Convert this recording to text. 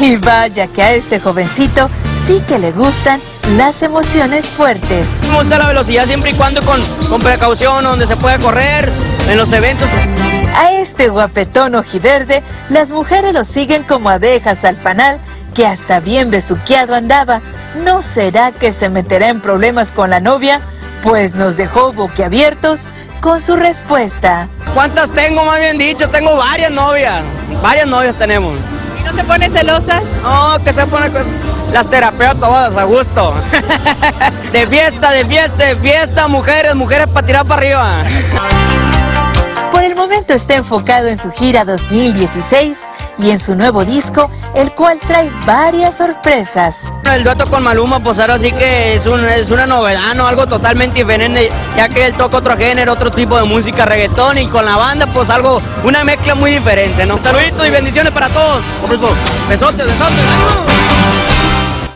Y vaya que a este jovencito sí que le gustan las emociones fuertes. Me gusta la velocidad siempre y cuando con, con precaución, donde se puede correr, en los eventos. A este guapetón ojiverde, las mujeres lo siguen como abejas al panal, que hasta bien besuqueado andaba. ¿No será que se meterá en problemas con la novia? Pues nos dejó boquiabiertos con su respuesta. ¿Cuántas tengo, más bien dicho? Tengo varias novias. Varias novias tenemos. ¿Y no se pone celosas? No, que se pone con- las terapeutas todas a gusto. De fiesta, de fiesta, de fiesta, mujeres, mujeres para tirar para arriba. Por el momento está enfocado en su gira 2016 y en su nuevo disco, el cual trae varias sorpresas. El dueto con Maluma, pues ahora sí que es, un- es una novedad, ¿no? Algo totalmente diferente, ya que él toca otro género, otro tipo de música, reggaetón, y con la banda, pues algo, una mezcla muy diferente, ¿no? Saluditos y bendiciones para todos. Besotes, besotes. ¡ánimo!